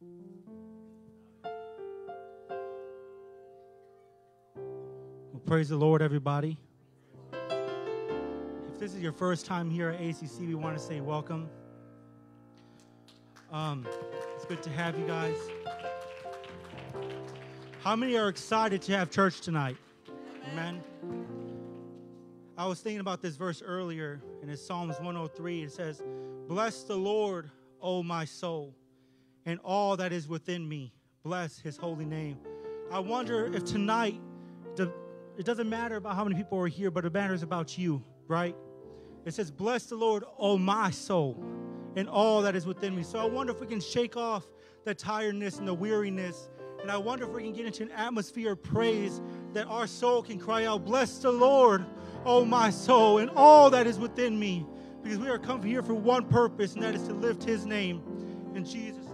Well, praise the Lord, everybody. If this is your first time here at ACC, we want to say welcome. Um, it's good to have you guys. How many are excited to have church tonight? Amen. I was thinking about this verse earlier, and it's Psalms 103. It says, Bless the Lord, O my soul, and all that is within me. Bless his holy name. I wonder if tonight, the, it doesn't matter about how many people are here, but it matters about you, right? It says, Bless the Lord, O my soul, and all that is within me. So I wonder if we can shake off the tiredness and the weariness. And I wonder if we can get into an atmosphere of praise that our soul can cry out, Bless the Lord, O my soul, and all that is within me. Because we are come here for one purpose, and that is to lift his name. In Jesus'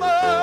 wilder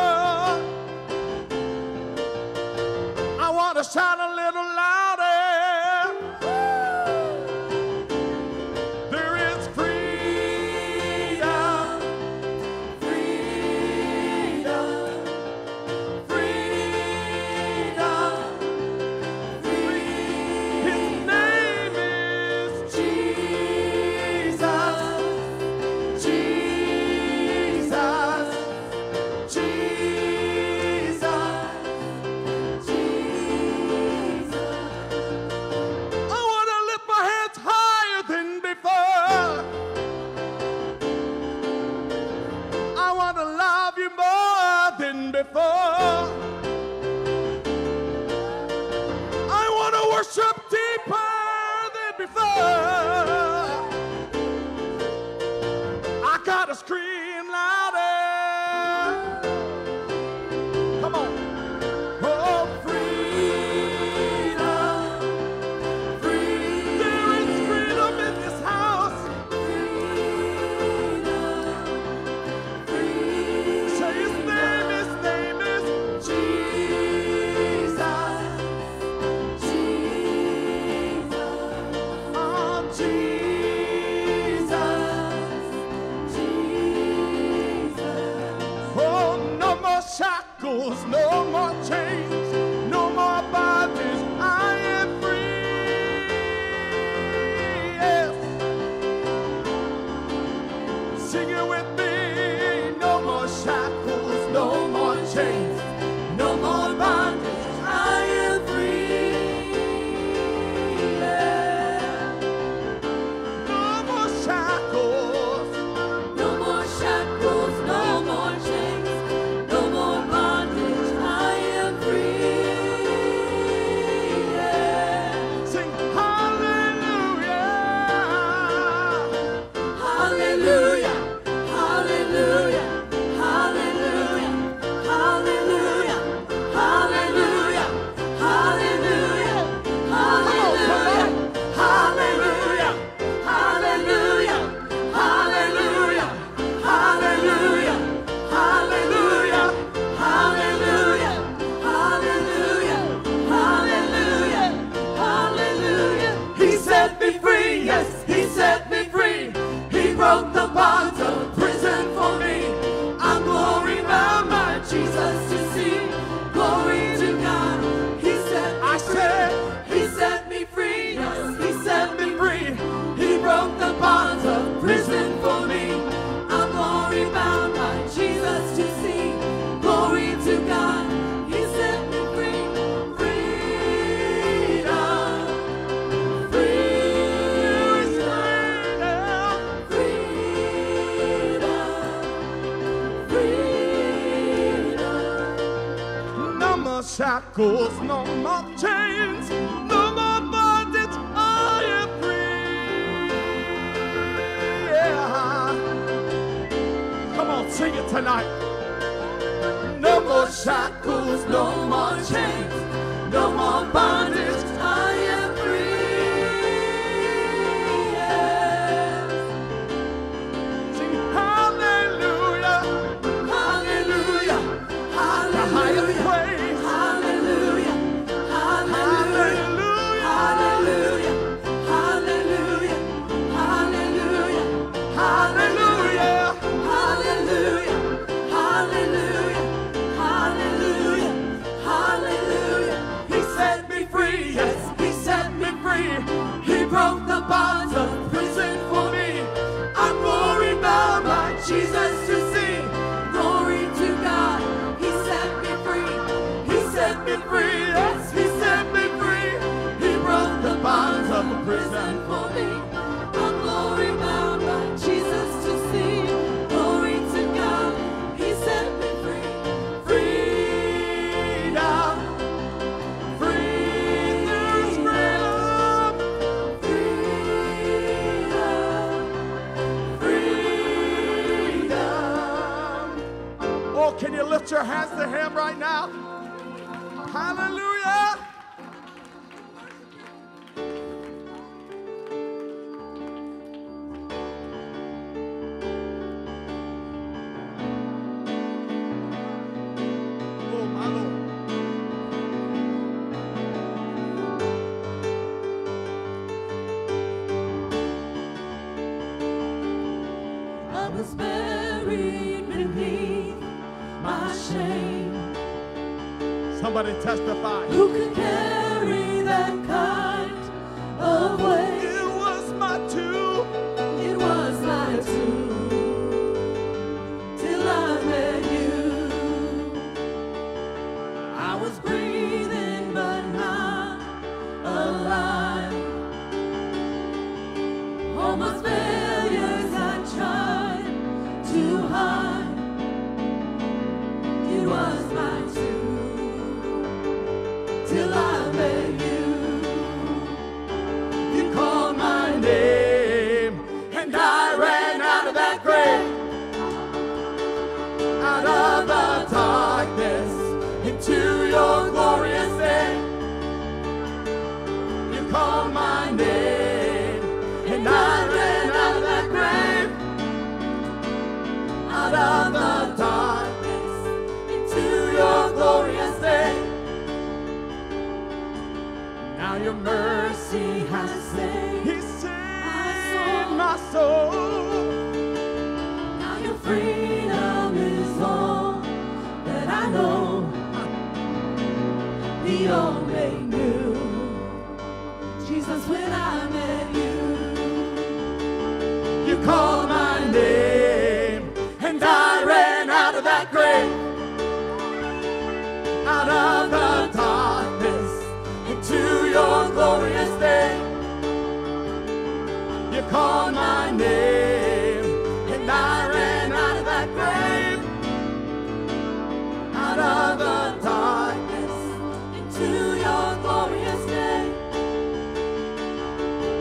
Can you lift your hands to Him right now? Hallelujah. testify.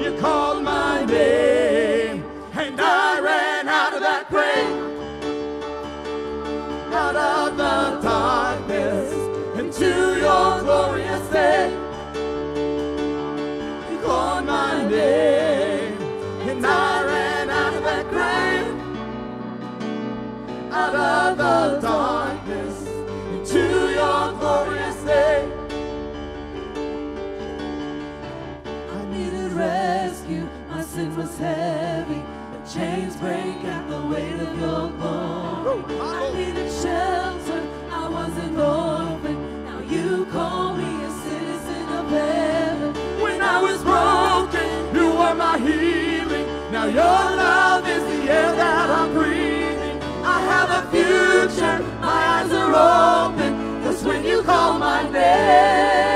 You called my name. heavy. The chains break at the weight of your glory. I needed shelter. I was an orphan. Now you call me a citizen of heaven. When I was broken, you were my healing. Now your love is the air that I'm breathing. I have a future. My eyes are open. Cause when you call my name.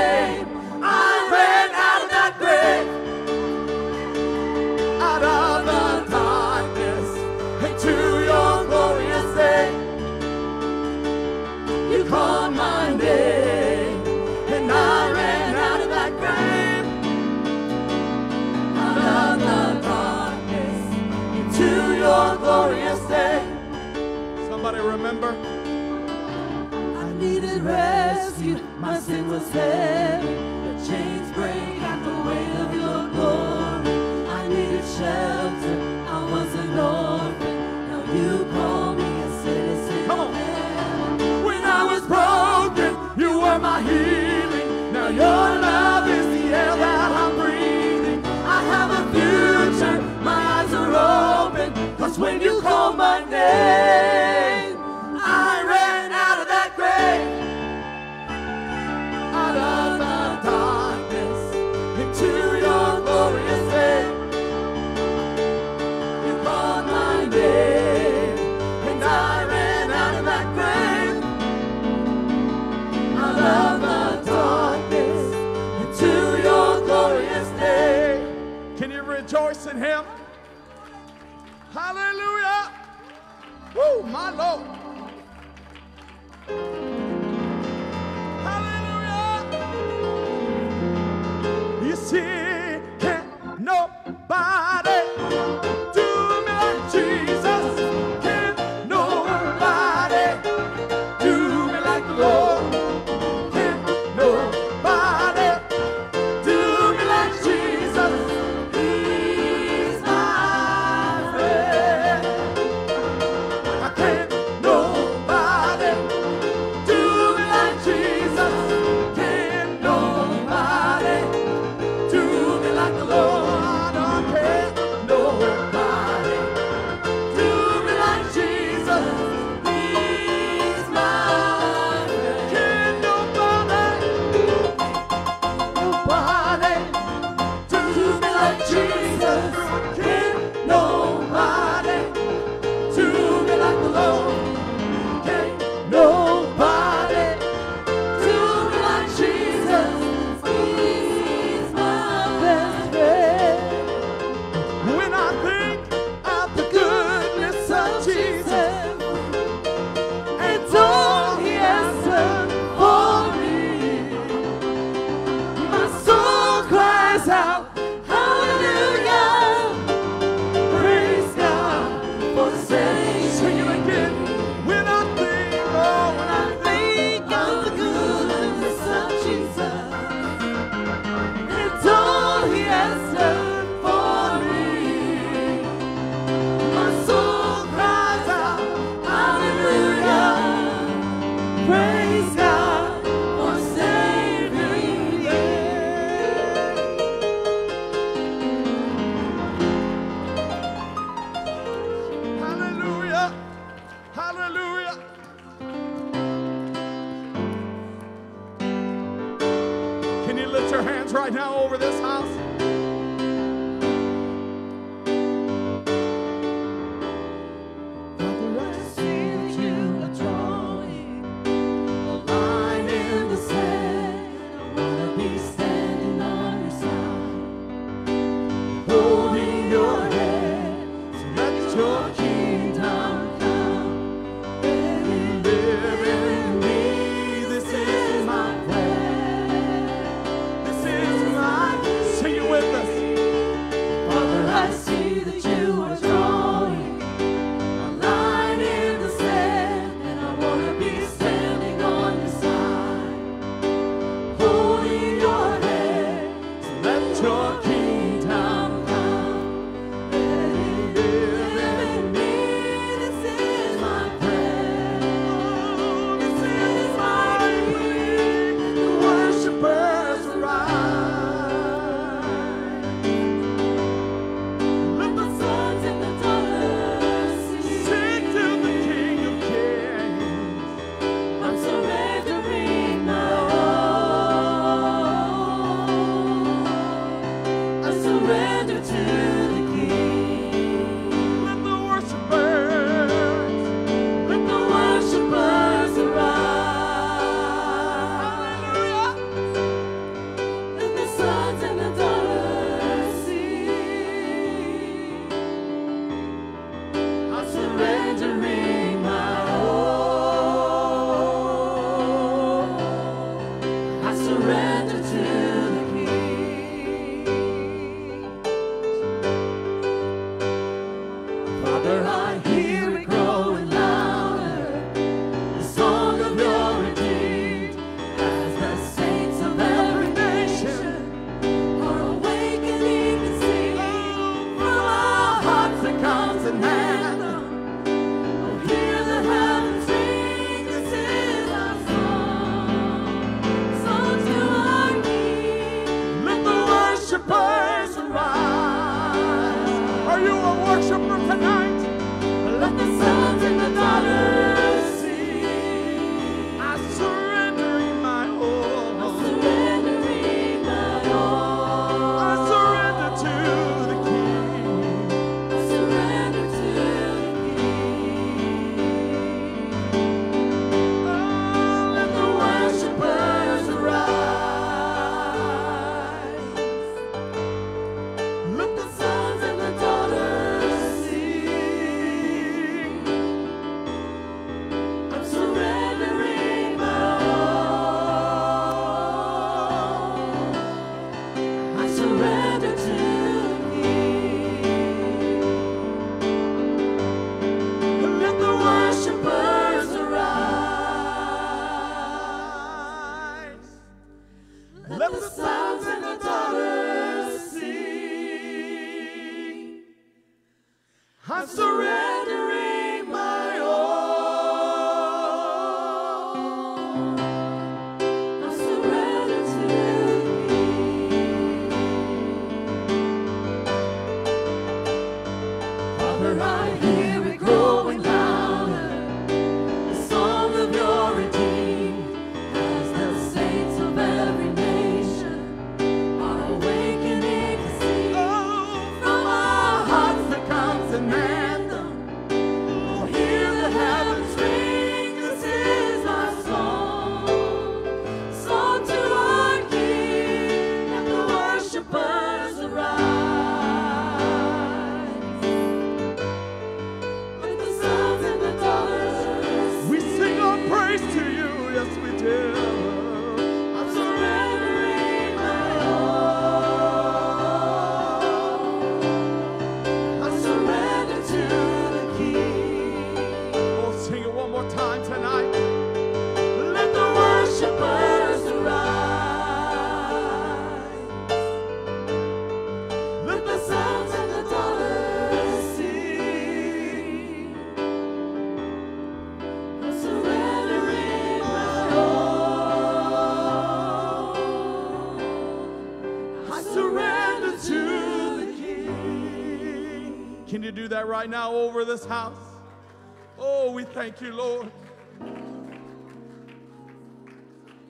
and rescued. My sin was heavy. The chains break at the weight of your glory. I needed shelter. I was an orphan. Now you call me a citizen. Come on. When I was broken, you were my healing. Now your love is the air that I'm breathing. I have a future. My eyes are open. Cause when you call my name. rejoice in him. Hallelujah. Woo, my Lord. that right now over this house. Oh, we thank you, Lord.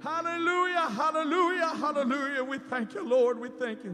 Hallelujah, hallelujah, hallelujah. We thank you, Lord. We thank you.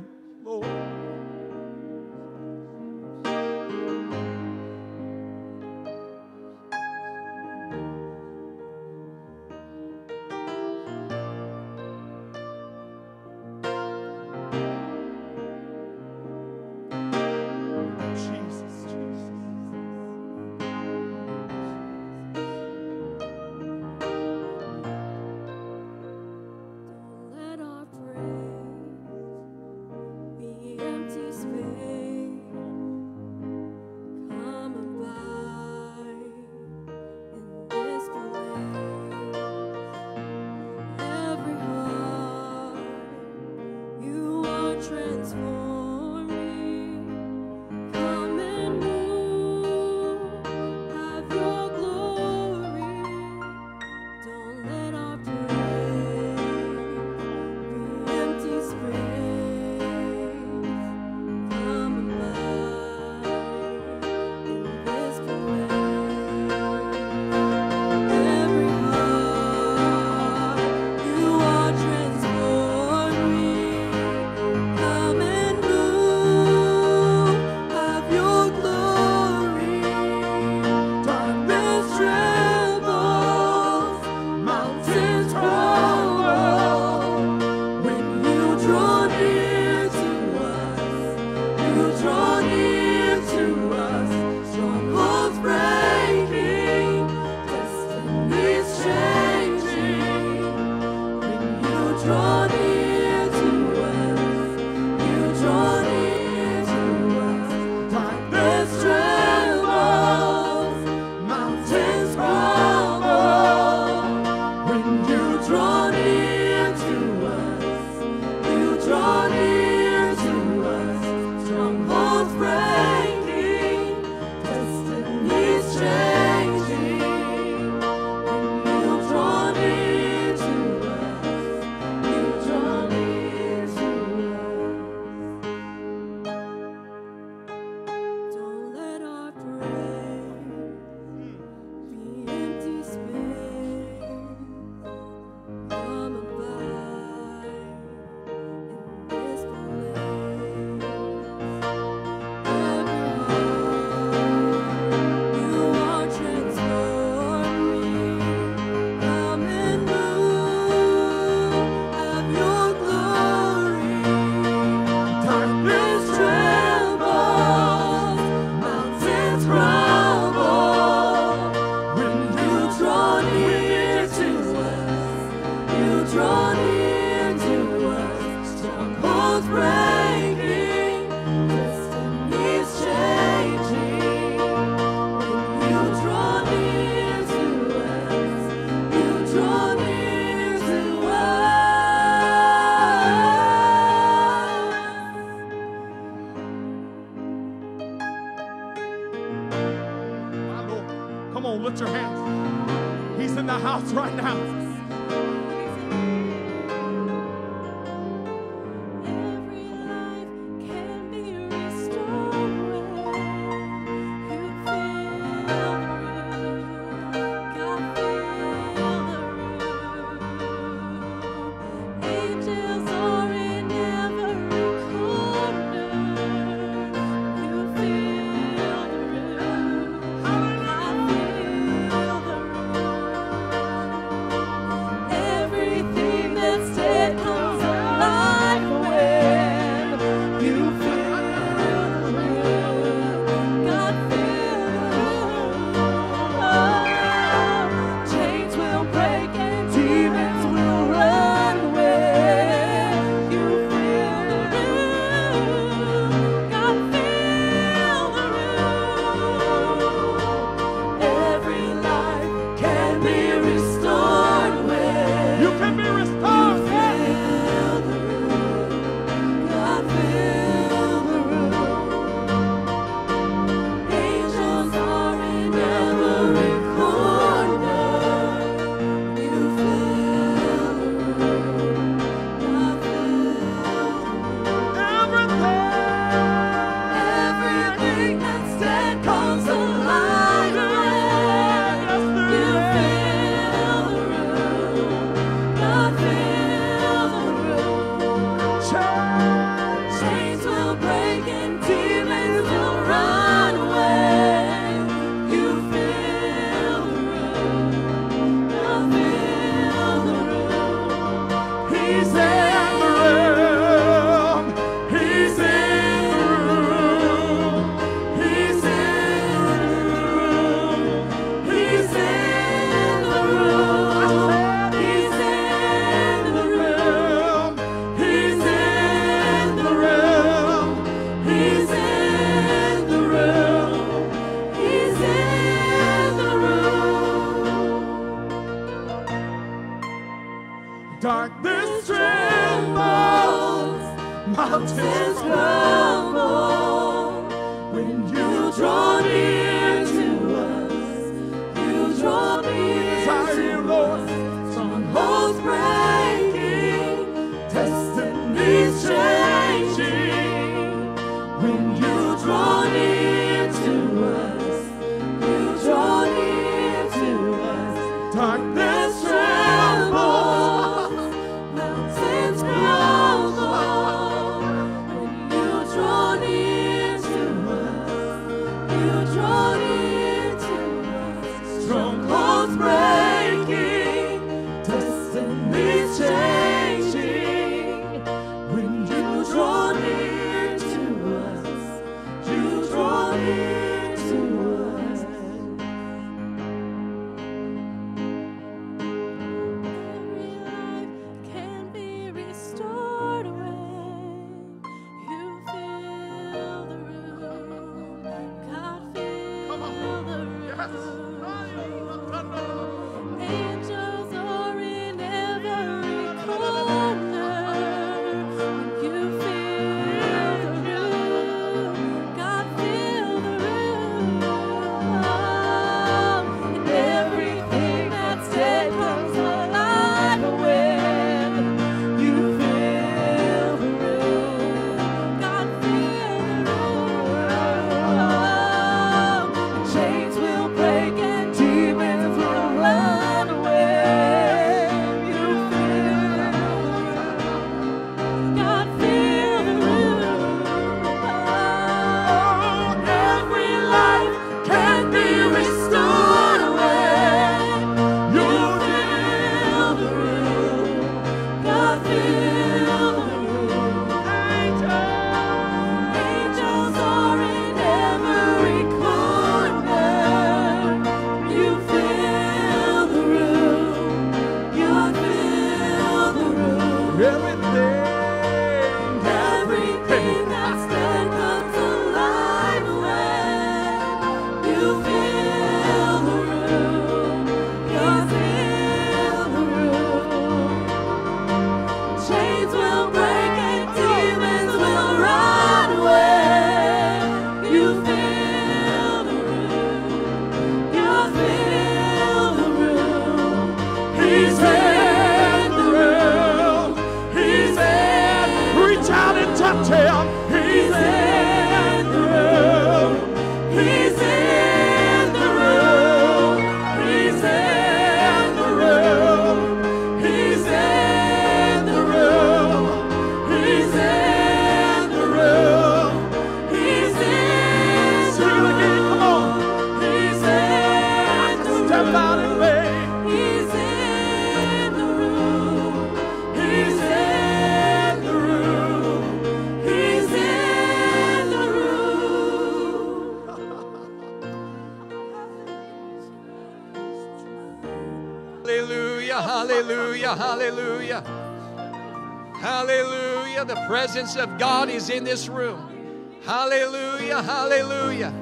Presence of God is in this room. Hallelujah, hallelujah.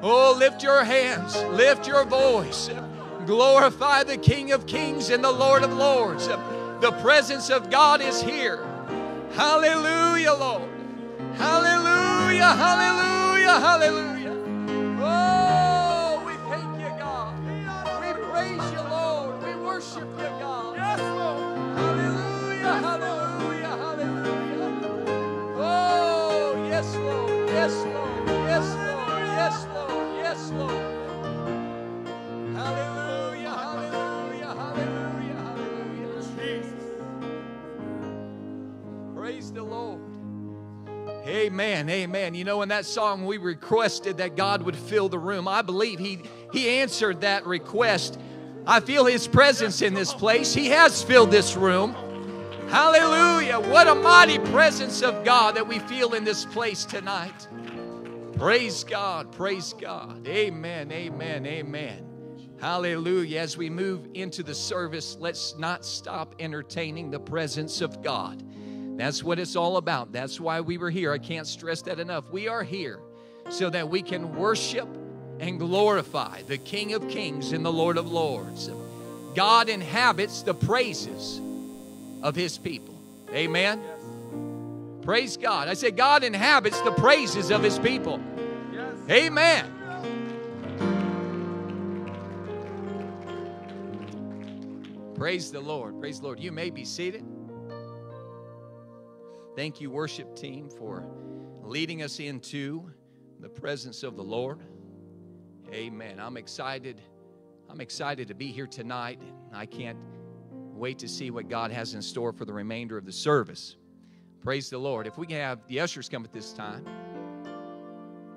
Oh, lift your hands, lift your voice. Glorify the King of Kings and the Lord of Lords. The presence of God is here. Hallelujah, Lord. Hallelujah, hallelujah, Amen, amen. You know, in that song, we requested that God would fill the room. I believe He, he answered that request. I feel His presence in this place. He has filled this room. Hallelujah. What a mighty presence of God that we feel in this place tonight. Praise God, praise God. Amen, amen, amen. Hallelujah. As we move into the service, let's not stop entertaining the presence of God. That's what it's all about. That's why we were here. I can't stress that enough. We are here so that we can worship and glorify the King of Kings and the Lord of Lords. God inhabits the praises of his people. Amen. Praise God. I say God inhabits the praises of his people. Amen. Praise the Lord. Praise the Lord. You may be seated. Thank you, worship team, for leading us into the presence of the Lord. Amen. I'm excited. I'm excited to be here tonight. I can't wait to see what God has in store for the remainder of the service. Praise the Lord. If we can have the ushers come at this time,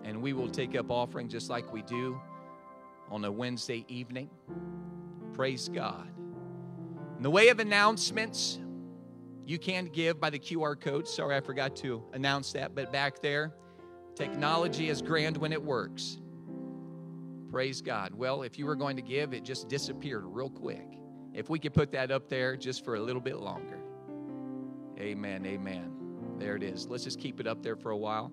and we will take up offering just like we do on a Wednesday evening. Praise God. In the way of announcements, you can give by the QR code. Sorry, I forgot to announce that, but back there, technology is grand when it works. Praise God. Well, if you were going to give, it just disappeared real quick. If we could put that up there just for a little bit longer. Amen. Amen. There it is. Let's just keep it up there for a while.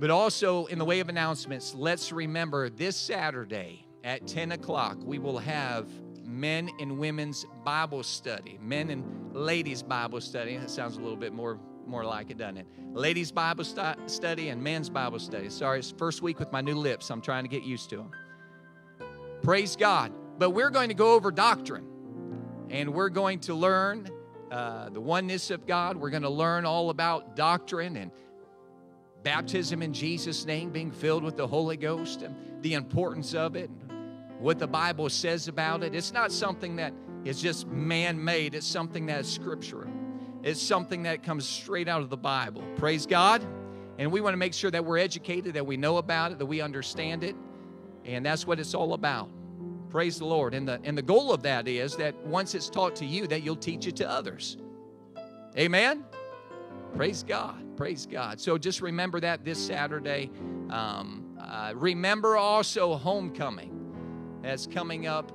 But also, in the way of announcements, let's remember this Saturday at 10 o'clock, we will have men and women's Bible study, men and ladies' Bible study. That sounds a little bit more more like it, doesn't it? Ladies' Bible stu- study and men's Bible study. Sorry, it's first week with my new lips. I'm trying to get used to them. Praise God. But we're going to go over doctrine, and we're going to learn uh, the oneness of God. We're going to learn all about doctrine and baptism in Jesus' name, being filled with the Holy Ghost, and the importance of it, what the Bible says about it. It's not something that is just man made, it's something that is scriptural. It's something that comes straight out of the Bible. Praise God. And we want to make sure that we're educated, that we know about it, that we understand it. And that's what it's all about. Praise the Lord. And the, and the goal of that is that once it's taught to you, that you'll teach it to others. Amen? Praise God. Praise God. So just remember that this Saturday. Um, uh, remember also homecoming that's coming up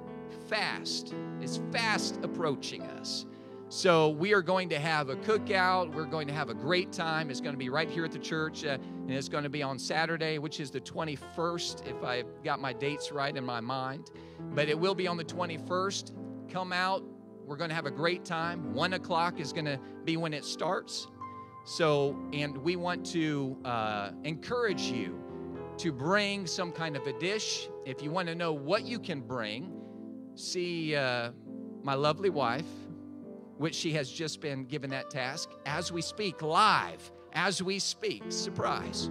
fast. It's fast approaching us. So we are going to have a cookout. We're going to have a great time. It's going to be right here at the church, uh, and it's going to be on Saturday, which is the 21st, if I got my dates right in my mind. But it will be on the 21st. Come out. We're going to have a great time. One o'clock is going to be when it starts. So, and we want to uh, encourage you to bring some kind of a dish. If you want to know what you can bring, see uh, my lovely wife, which she has just been given that task as we speak, live, as we speak. Surprise.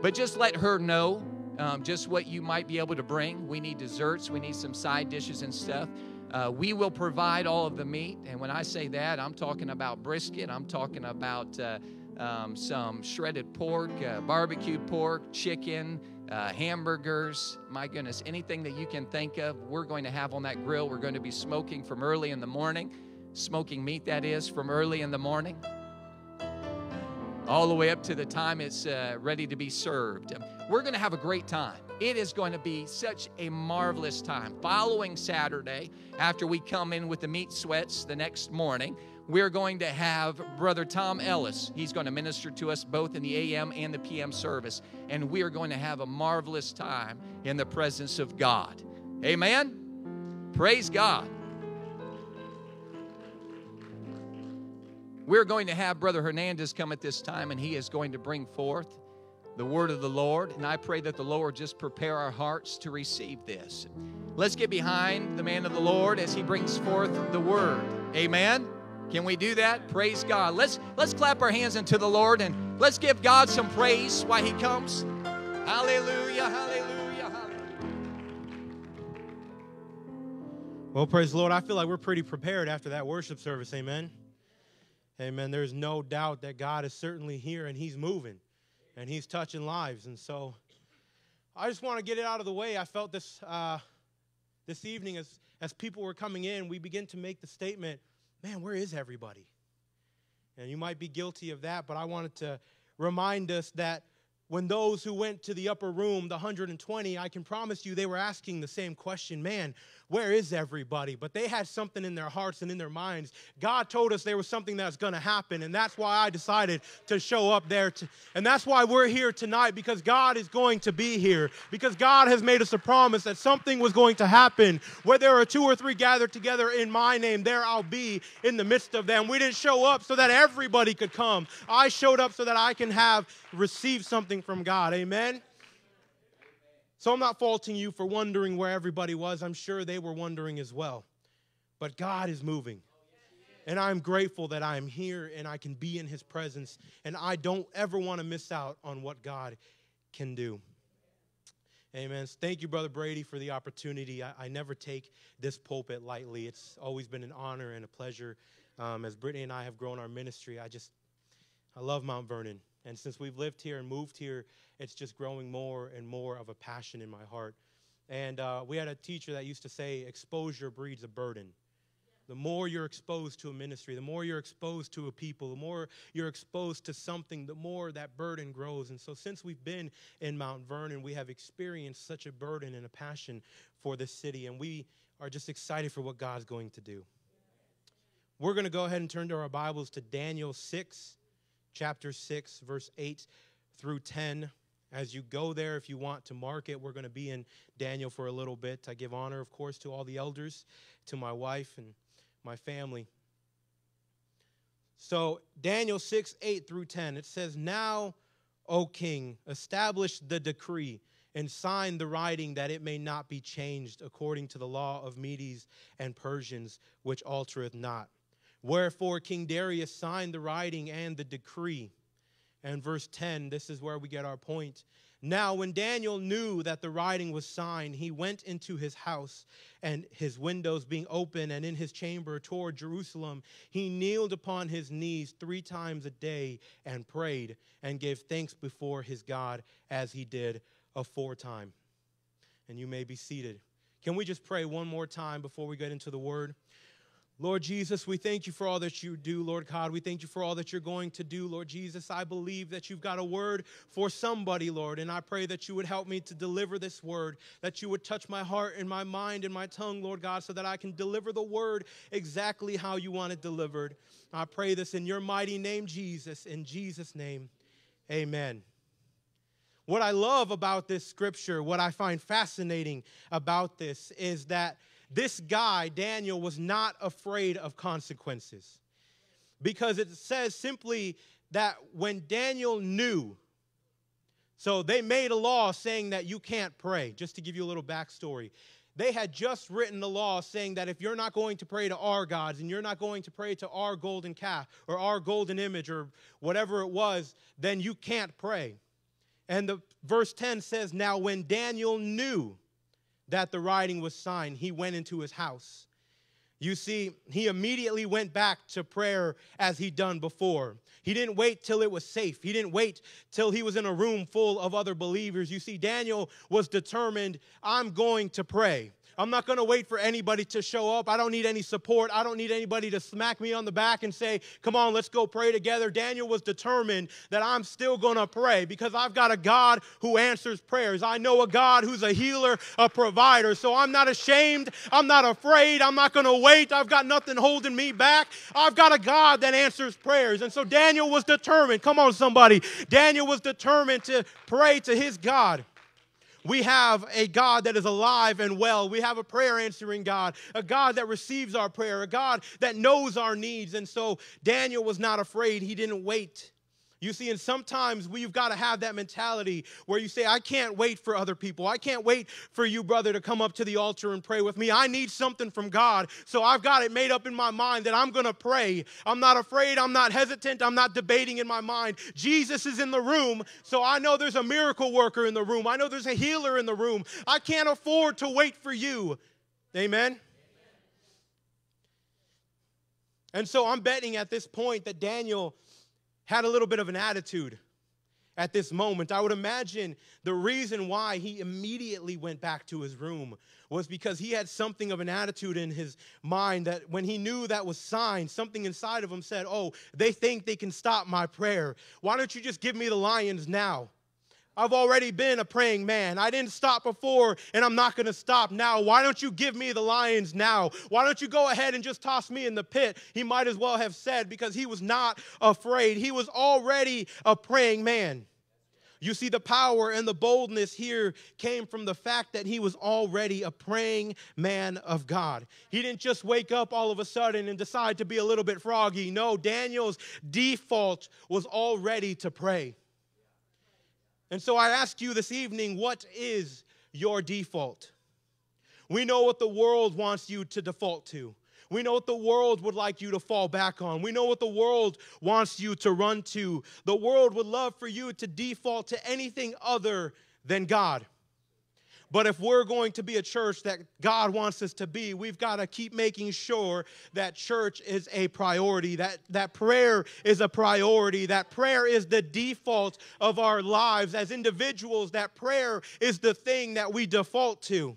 But just let her know um, just what you might be able to bring. We need desserts, we need some side dishes and stuff. Uh, we will provide all of the meat. And when I say that, I'm talking about brisket, I'm talking about uh, um, some shredded pork, uh, barbecued pork, chicken, uh, hamburgers. My goodness, anything that you can think of, we're going to have on that grill. We're going to be smoking from early in the morning, smoking meat, that is, from early in the morning. all the way up to the time it's uh, ready to be served. We're going to have a great time. It is going to be such a marvelous time. Following Saturday, after we come in with the meat sweats the next morning, we're going to have Brother Tom Ellis. He's going to minister to us both in the AM and the PM service. And we are going to have a marvelous time in the presence of God. Amen? Praise God. We're going to have Brother Hernandez come at this time, and he is going to bring forth the word of the Lord. And I pray that the Lord just prepare our hearts to receive this. Let's get behind the man of the Lord as he brings forth the word. Amen. Can we do that? Praise God. Let's let's clap our hands unto the Lord and let's give God some praise while he comes. Hallelujah. Hallelujah. Hallelujah. Well, praise the Lord. I feel like we're pretty prepared after that worship service. Amen. Amen. There's no doubt that God is certainly here and He's moving and He's touching lives. And so I just want to get it out of the way. I felt this uh, this evening as, as people were coming in, we begin to make the statement man, where is everybody? And you might be guilty of that, but I wanted to remind us that when those who went to the upper room, the 120, I can promise you they were asking the same question man, where is everybody? But they had something in their hearts and in their minds. God told us there was something that's going to happen, and that's why I decided to show up there. To, and that's why we're here tonight, because God is going to be here, because God has made us a promise that something was going to happen. Where there are two or three gathered together in my name, there I'll be in the midst of them. We didn't show up so that everybody could come. I showed up so that I can have received something from God. Amen. So I'm not faulting you for wondering where everybody was. I'm sure they were wondering as well. But God is moving. And I'm grateful that I am here and I can be in His presence. And I don't ever want to miss out on what God can do. Amen. Thank you, Brother Brady, for the opportunity. I, I never take this pulpit lightly. It's always been an honor and a pleasure. Um, as Brittany and I have grown our ministry, I just, I love Mount Vernon. And since we've lived here and moved here, it's just growing more and more of a passion in my heart. And uh, we had a teacher that used to say, exposure breeds a burden. The more you're exposed to a ministry, the more you're exposed to a people, the more you're exposed to something, the more that burden grows. And so, since we've been in Mount Vernon, we have experienced such a burden and a passion for this city, and we are just excited for what God's going to do. We're going to go ahead and turn to our Bibles to Daniel 6, chapter 6, verse 8 through 10. As you go there, if you want to mark it, we're going to be in Daniel for a little bit. I give honor, of course, to all the elders, to my wife and my family. So, Daniel 6, 8 through 10, it says, Now, O king, establish the decree and sign the writing that it may not be changed according to the law of Medes and Persians, which altereth not. Wherefore, King Darius signed the writing and the decree and verse 10, this is where we get our point. Now, when Daniel knew that the writing was signed, he went into his house, and his windows being open, and in his chamber toward Jerusalem, he kneeled upon his knees three times a day and prayed and gave thanks before his God as he did aforetime. And you may be seated. Can we just pray one more time before we get into the word? Lord Jesus, we thank you for all that you do, Lord God. We thank you for all that you're going to do, Lord Jesus. I believe that you've got a word for somebody, Lord, and I pray that you would help me to deliver this word, that you would touch my heart and my mind and my tongue, Lord God, so that I can deliver the word exactly how you want it delivered. I pray this in your mighty name, Jesus. In Jesus' name, amen. What I love about this scripture, what I find fascinating about this, is that this guy, Daniel, was not afraid of consequences because it says simply that when Daniel knew, so they made a law saying that you can't pray. Just to give you a little backstory, they had just written the law saying that if you're not going to pray to our gods and you're not going to pray to our golden calf or our golden image or whatever it was, then you can't pray. And the verse 10 says, Now when Daniel knew, that the writing was signed, he went into his house. You see, he immediately went back to prayer as he'd done before. He didn't wait till it was safe. He didn't wait till he was in a room full of other believers. You see, Daniel was determined, I'm going to pray. I'm not going to wait for anybody to show up. I don't need any support. I don't need anybody to smack me on the back and say, Come on, let's go pray together. Daniel was determined that I'm still going to pray because I've got a God who answers prayers. I know a God who's a healer, a provider. So I'm not ashamed. I'm not afraid. I'm not going to wait. I've got nothing holding me back. I've got a God that answers prayers. And so Daniel was determined. Come on, somebody. Daniel was determined to pray to his God. We have a God that is alive and well. We have a prayer answering God, a God that receives our prayer, a God that knows our needs. And so Daniel was not afraid. He didn't wait. You see, and sometimes we've got to have that mentality where you say, I can't wait for other people. I can't wait for you, brother, to come up to the altar and pray with me. I need something from God. So I've got it made up in my mind that I'm going to pray. I'm not afraid. I'm not hesitant. I'm not debating in my mind. Jesus is in the room. So I know there's a miracle worker in the room. I know there's a healer in the room. I can't afford to wait for you. Amen. And so I'm betting at this point that Daniel had a little bit of an attitude at this moment. I would imagine the reason why he immediately went back to his room was because he had something of an attitude in his mind that when he knew that was signed, something inside of him said, Oh, they think they can stop my prayer. Why don't you just give me the lions now? I've already been a praying man. I didn't stop before, and I'm not going to stop now. Why don't you give me the lions now? Why don't you go ahead and just toss me in the pit? He might as well have said because he was not afraid. He was already a praying man. You see, the power and the boldness here came from the fact that he was already a praying man of God. He didn't just wake up all of a sudden and decide to be a little bit froggy. No, Daniel's default was already to pray. And so I ask you this evening what is your default? We know what the world wants you to default to. We know what the world would like you to fall back on. We know what the world wants you to run to. The world would love for you to default to anything other than God. But if we're going to be a church that God wants us to be, we've got to keep making sure that church is a priority, that, that prayer is a priority, that prayer is the default of our lives as individuals, that prayer is the thing that we default to.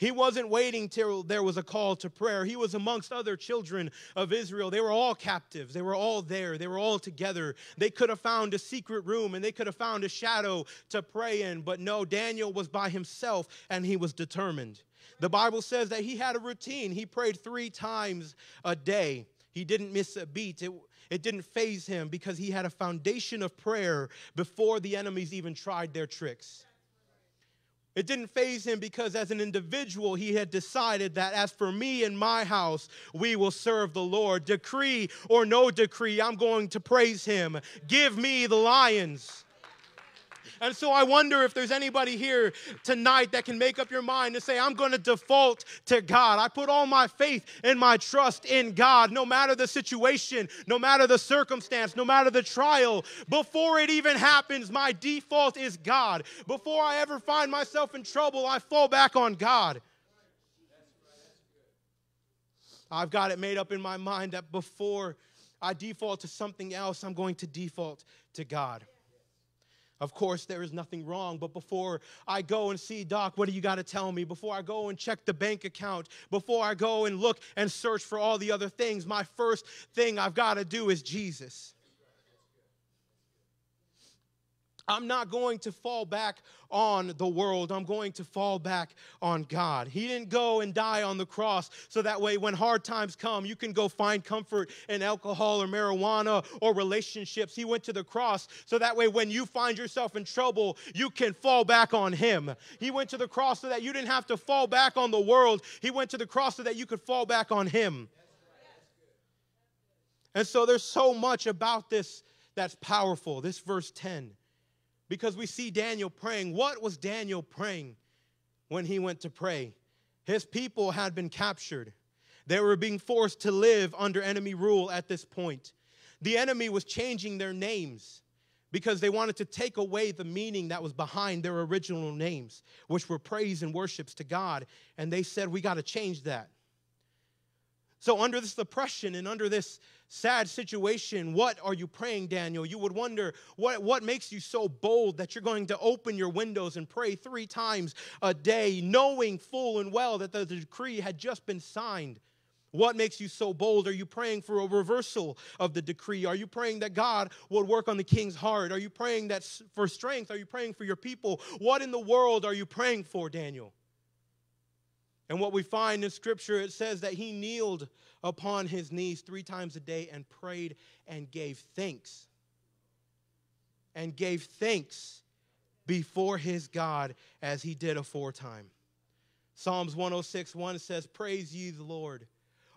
He wasn't waiting till there was a call to prayer. He was amongst other children of Israel. They were all captives. They were all there. They were all together. They could have found a secret room and they could have found a shadow to pray in. But no, Daniel was by himself and he was determined. The Bible says that he had a routine. He prayed three times a day. He didn't miss a beat. It, it didn't faze him because he had a foundation of prayer before the enemies even tried their tricks. It didn't faze him because, as an individual, he had decided that as for me and my house, we will serve the Lord. Decree or no decree, I'm going to praise him. Give me the lions. And so I wonder if there's anybody here tonight that can make up your mind to say, I'm going to default to God. I put all my faith and my trust in God, no matter the situation, no matter the circumstance, no matter the trial. Before it even happens, my default is God. Before I ever find myself in trouble, I fall back on God. I've got it made up in my mind that before I default to something else, I'm going to default to God. Of course, there is nothing wrong, but before I go and see Doc, what do you got to tell me? Before I go and check the bank account, before I go and look and search for all the other things, my first thing I've got to do is Jesus. I'm not going to fall back on the world. I'm going to fall back on God. He didn't go and die on the cross so that way when hard times come, you can go find comfort in alcohol or marijuana or relationships. He went to the cross so that way when you find yourself in trouble, you can fall back on Him. He went to the cross so that you didn't have to fall back on the world. He went to the cross so that you could fall back on Him. And so there's so much about this that's powerful. This verse 10 because we see Daniel praying. What was Daniel praying when he went to pray? His people had been captured. They were being forced to live under enemy rule at this point. The enemy was changing their names because they wanted to take away the meaning that was behind their original names, which were praise and worships to God. And they said, We got to change that. So, under this oppression and under this sad situation, what are you praying, Daniel? You would wonder what, what makes you so bold that you're going to open your windows and pray three times a day, knowing full and well that the decree had just been signed. What makes you so bold? Are you praying for a reversal of the decree? Are you praying that God would work on the king's heart? Are you praying that for strength? Are you praying for your people? What in the world are you praying for, Daniel? And what we find in scripture, it says that he kneeled upon his knees three times a day and prayed and gave thanks. And gave thanks before his God as he did aforetime. Psalms 106 1 says, Praise ye the Lord.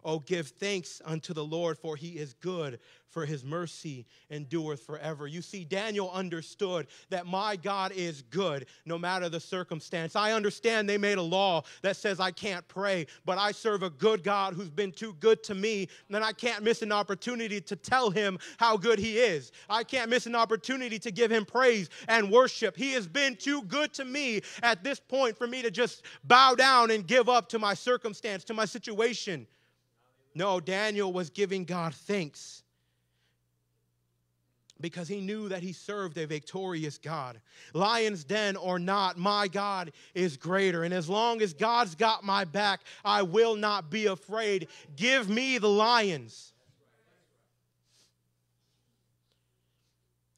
Oh, give thanks unto the Lord, for he is good, for his mercy endureth forever. You see, Daniel understood that my God is good no matter the circumstance. I understand they made a law that says I can't pray, but I serve a good God who's been too good to me, and I can't miss an opportunity to tell him how good he is. I can't miss an opportunity to give him praise and worship. He has been too good to me at this point for me to just bow down and give up to my circumstance, to my situation. No, Daniel was giving God thanks because he knew that he served a victorious God. Lion's den or not, my God is greater. And as long as God's got my back, I will not be afraid. Give me the lions.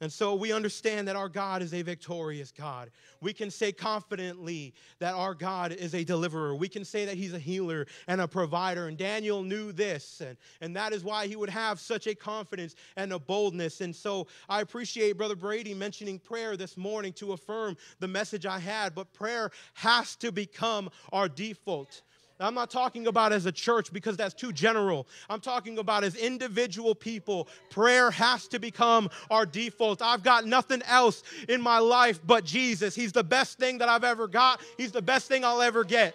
And so we understand that our God is a victorious God. We can say confidently that our God is a deliverer. We can say that he's a healer and a provider. And Daniel knew this, and, and that is why he would have such a confidence and a boldness. And so I appreciate Brother Brady mentioning prayer this morning to affirm the message I had, but prayer has to become our default. I'm not talking about as a church because that's too general. I'm talking about as individual people. Prayer has to become our default. I've got nothing else in my life but Jesus. He's the best thing that I've ever got, He's the best thing I'll ever get.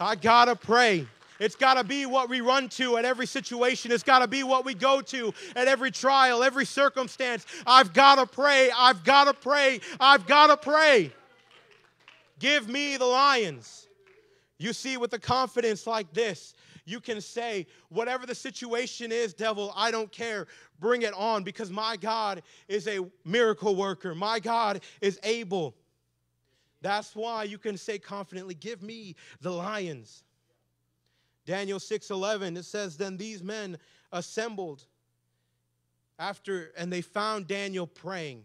I gotta pray. It's got to be what we run to at every situation. It's got to be what we go to at every trial, every circumstance. I've got to pray. I've got to pray. I've got to pray. Give me the lions. You see, with a confidence like this, you can say, whatever the situation is, devil, I don't care. Bring it on because my God is a miracle worker. My God is able. That's why you can say confidently, give me the lions. Daniel 6:11 it says then these men assembled after and they found Daniel praying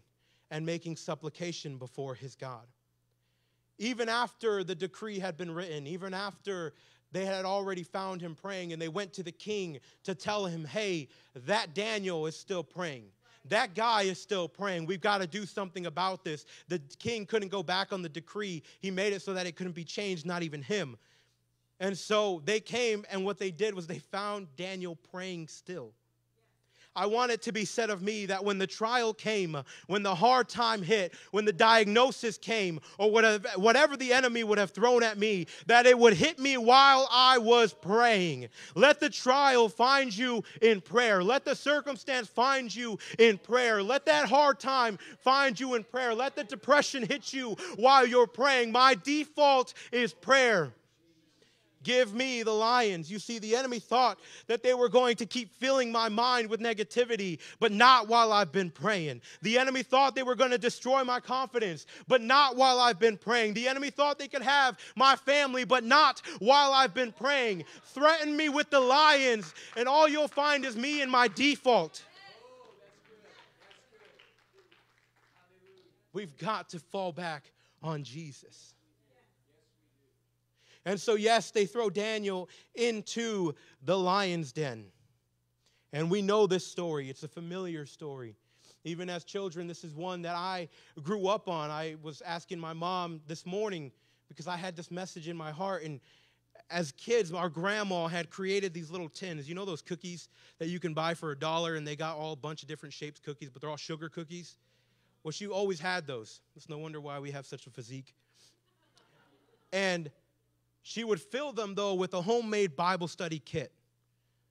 and making supplication before his God even after the decree had been written, even after they had already found him praying, and they went to the king to tell him, hey, that Daniel is still praying. That guy is still praying. We've got to do something about this. The king couldn't go back on the decree. He made it so that it couldn't be changed, not even him. And so they came, and what they did was they found Daniel praying still. I want it to be said of me that when the trial came, when the hard time hit, when the diagnosis came, or whatever, the enemy would have thrown at me, that it would hit me while I was praying. Let the trial find you in prayer. Let the circumstance find you in prayer. Let that hard time find you in prayer. Let the depression hit you while you're praying. My default is prayer. Give me the lions. You see, the enemy thought that they were going to keep filling my mind with negativity, but not while I've been praying. The enemy thought they were going to destroy my confidence, but not while I've been praying. The enemy thought they could have my family, but not while I've been praying. Threaten me with the lions, and all you'll find is me in my default. We've got to fall back on Jesus. And so, yes, they throw Daniel into the lion's den. And we know this story, it's a familiar story. Even as children, this is one that I grew up on. I was asking my mom this morning because I had this message in my heart. And as kids, our grandma had created these little tins. You know those cookies that you can buy for a dollar and they got all a bunch of different shapes cookies, but they're all sugar cookies? Well, she always had those. It's no wonder why we have such a physique. And she would fill them, though, with a homemade Bible study kit,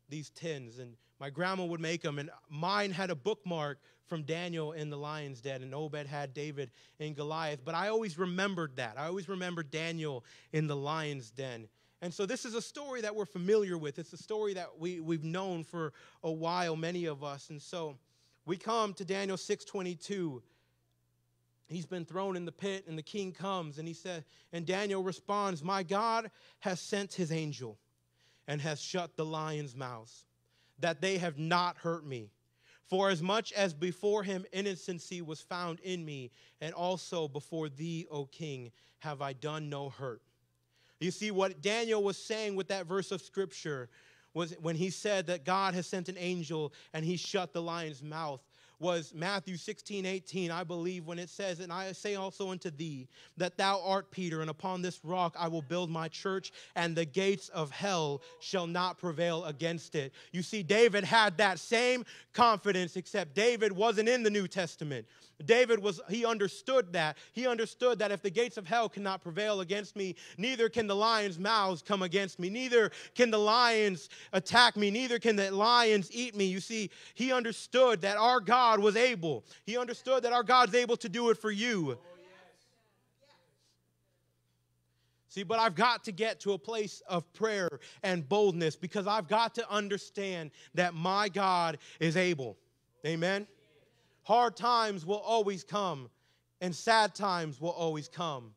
these tins. And my grandma would make them. And mine had a bookmark from Daniel in the lion's den, and Obed had David and Goliath. But I always remembered that. I always remembered Daniel in the lion's den. And so this is a story that we're familiar with. It's a story that we, we've known for a while, many of us. And so we come to Daniel 6:22. He's been thrown in the pit, and the king comes, and he said, and Daniel responds, My God has sent his angel and has shut the lions' mouths, that they have not hurt me. For as much as before him innocency was found in me, and also before thee, O king, have I done no hurt. You see, what Daniel was saying with that verse of scripture was when he said that God has sent an angel and he shut the lion's mouth was Matthew 16, 18, I believe, when it says, And I say also unto thee, that thou art Peter, and upon this rock I will build my church, and the gates of hell shall not prevail against it. You see, David had that same confidence, except David wasn't in the New Testament. David was, he understood that. He understood that if the gates of hell cannot prevail against me, neither can the lions' mouths come against me, neither can the lions attack me, neither can the lions eat me. You see, he understood that our God was able. He understood that our God's able to do it for you. See, but I've got to get to a place of prayer and boldness because I've got to understand that my God is able. Amen. Hard times will always come, and sad times will always come.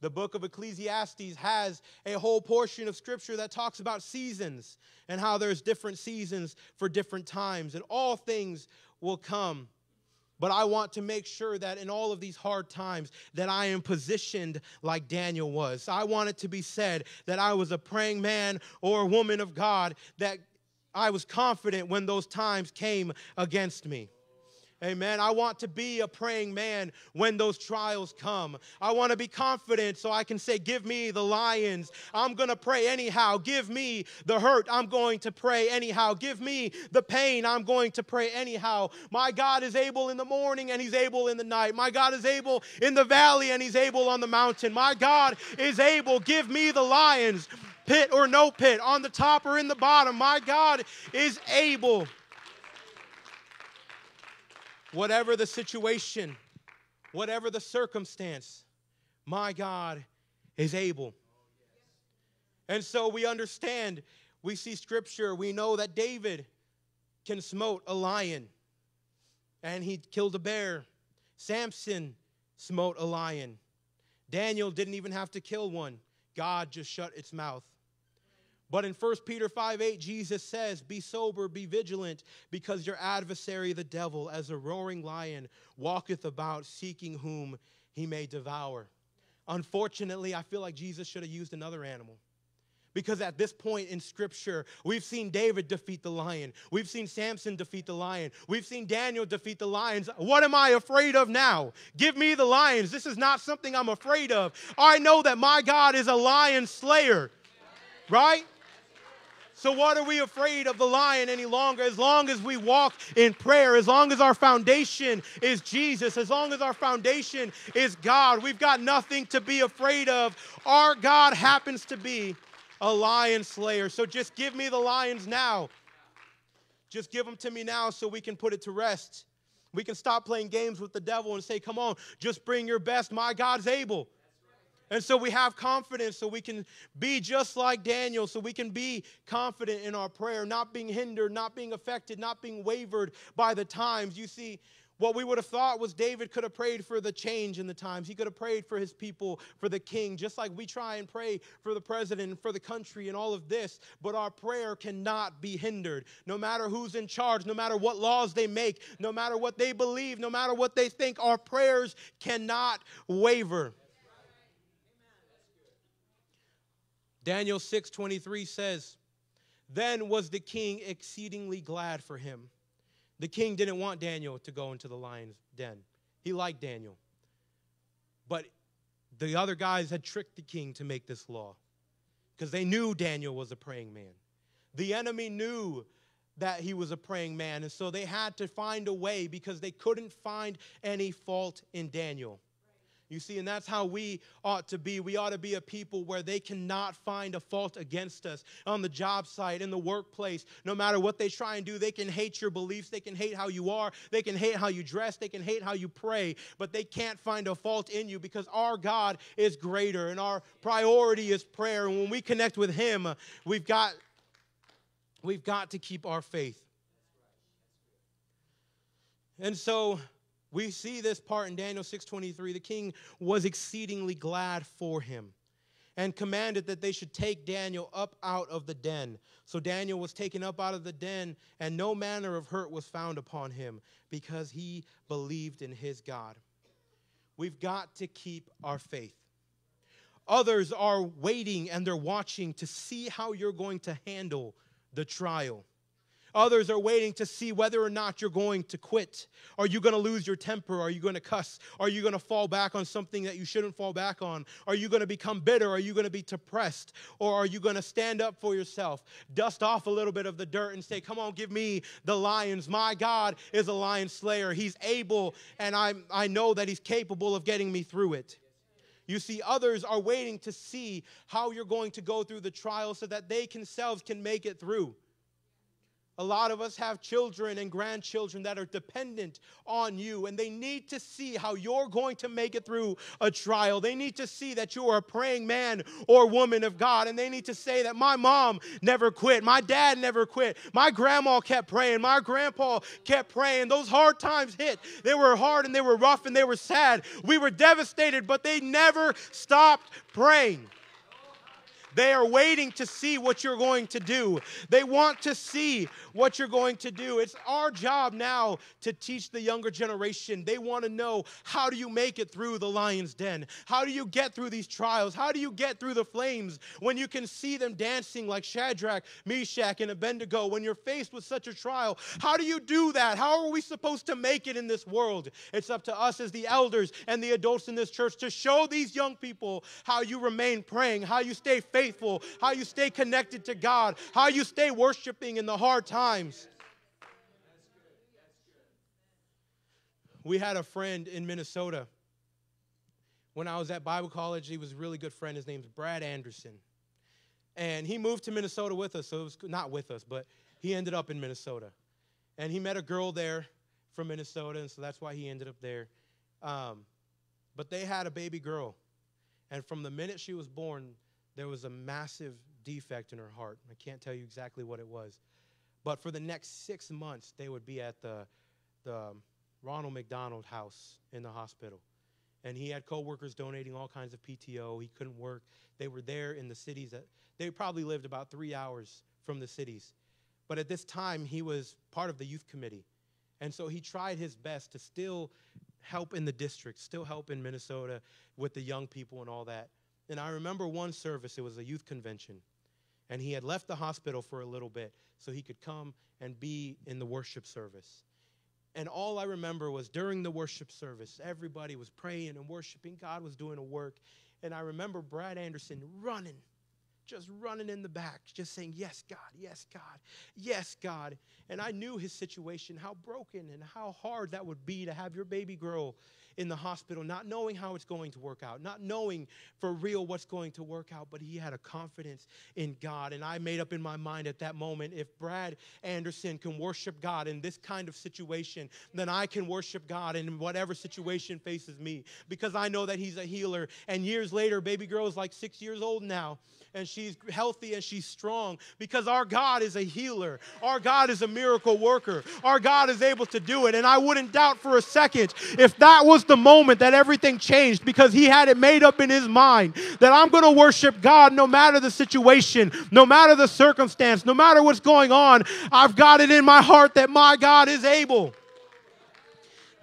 The book of Ecclesiastes has a whole portion of scripture that talks about seasons and how there's different seasons for different times, and all things will come. But I want to make sure that in all of these hard times that I am positioned like Daniel was. I want it to be said that I was a praying man or a woman of God that I was confident when those times came against me. Amen. I want to be a praying man when those trials come. I want to be confident so I can say, Give me the lions. I'm going to pray anyhow. Give me the hurt. I'm going to pray anyhow. Give me the pain. I'm going to pray anyhow. My God is able in the morning and He's able in the night. My God is able in the valley and He's able on the mountain. My God is able. Give me the lions, pit or no pit, on the top or in the bottom. My God is able whatever the situation, whatever the circumstance, my God is able. And so we understand, we see scripture, we know that David can smote a lion and he killed a bear. Samson smote a lion. Daniel didn't even have to kill one, God just shut its mouth. But in 1 Peter 5 8, Jesus says, Be sober, be vigilant, because your adversary, the devil, as a roaring lion, walketh about seeking whom he may devour. Unfortunately, I feel like Jesus should have used another animal. Because at this point in Scripture, we've seen David defeat the lion. We've seen Samson defeat the lion. We've seen Daniel defeat the lions. What am I afraid of now? Give me the lions. This is not something I'm afraid of. I know that my God is a lion slayer, right? So, what are we afraid of the lion any longer? As long as we walk in prayer, as long as our foundation is Jesus, as long as our foundation is God, we've got nothing to be afraid of. Our God happens to be a lion slayer. So, just give me the lions now. Just give them to me now so we can put it to rest. We can stop playing games with the devil and say, Come on, just bring your best. My God's able. And so we have confidence so we can be just like Daniel, so we can be confident in our prayer, not being hindered, not being affected, not being wavered by the times. You see, what we would have thought was David could have prayed for the change in the times. He could have prayed for his people, for the king, just like we try and pray for the president, and for the country, and all of this. But our prayer cannot be hindered. No matter who's in charge, no matter what laws they make, no matter what they believe, no matter what they think, our prayers cannot waver. Daniel 6:23 says, "Then was the king exceedingly glad for him." The king didn't want Daniel to go into the lion's den. He liked Daniel. But the other guys had tricked the king to make this law because they knew Daniel was a praying man. The enemy knew that he was a praying man, and so they had to find a way because they couldn't find any fault in Daniel. You see, and that's how we ought to be. We ought to be a people where they cannot find a fault against us on the job site, in the workplace. No matter what they try and do, they can hate your beliefs. They can hate how you are. They can hate how you dress. They can hate how you pray. But they can't find a fault in you because our God is greater and our priority is prayer. And when we connect with Him, we've got, we've got to keep our faith. And so we see this part in Daniel 6:23. The king was exceedingly glad for him and commanded that they should take Daniel up out of the den. So Daniel was taken up out of the den, and no manner of hurt was found upon him because he believed in his God. We've got to keep our faith. Others are waiting and they're watching to see how you're going to handle the trial. Others are waiting to see whether or not you're going to quit. Are you going to lose your temper? Are you going to cuss? Are you going to fall back on something that you shouldn't fall back on? Are you going to become bitter? Are you going to be depressed? Or are you going to stand up for yourself, dust off a little bit of the dirt, and say, Come on, give me the lions. My God is a lion slayer. He's able, and I, I know that He's capable of getting me through it. You see, others are waiting to see how you're going to go through the trial so that they themselves can make it through. A lot of us have children and grandchildren that are dependent on you, and they need to see how you're going to make it through a trial. They need to see that you are a praying man or woman of God, and they need to say that my mom never quit, my dad never quit, my grandma kept praying, my grandpa kept praying. Those hard times hit. They were hard and they were rough and they were sad. We were devastated, but they never stopped praying. They are waiting to see what you're going to do. They want to see what you're going to do. It's our job now to teach the younger generation. They want to know how do you make it through the lion's den? How do you get through these trials? How do you get through the flames when you can see them dancing like Shadrach, Meshach, and Abednego when you're faced with such a trial? How do you do that? How are we supposed to make it in this world? It's up to us as the elders and the adults in this church to show these young people how you remain praying, how you stay faithful faithful, how you stay connected to God, how you stay worshiping in the hard times. We had a friend in Minnesota. When I was at Bible college, he was a really good friend. His name's Brad Anderson. And he moved to Minnesota with us, so it was not with us, but he ended up in Minnesota. And he met a girl there from Minnesota, and so that's why he ended up there. Um, but they had a baby girl. And from the minute she was born, there was a massive defect in her heart. I can't tell you exactly what it was. But for the next six months, they would be at the, the um, Ronald McDonald house in the hospital. And he had coworkers donating all kinds of PTO. He couldn't work. They were there in the cities. That, they probably lived about three hours from the cities. But at this time, he was part of the youth committee. And so he tried his best to still help in the district, still help in Minnesota with the young people and all that. And I remember one service, it was a youth convention. And he had left the hospital for a little bit so he could come and be in the worship service. And all I remember was during the worship service, everybody was praying and worshiping. God was doing a work. And I remember Brad Anderson running, just running in the back, just saying, Yes, God, yes, God, yes, God. And I knew his situation, how broken and how hard that would be to have your baby girl in the hospital, not knowing how it's going to work out, not knowing for real what's going to work out, but he had a confidence in God. And I made up in my mind at that moment if Brad Anderson can worship God in this kind of situation, then I can worship God in whatever situation faces me because I know that he's a healer. And years later, baby girl is like six years old now and she's healthy and she's strong because our God is a healer. Our God is a miracle worker. Our God is able to do it. And I wouldn't doubt for a second if that was the moment that everything changed because he had it made up in his mind that I'm going to worship God no matter the situation, no matter the circumstance, no matter what's going on. I've got it in my heart that my God is able.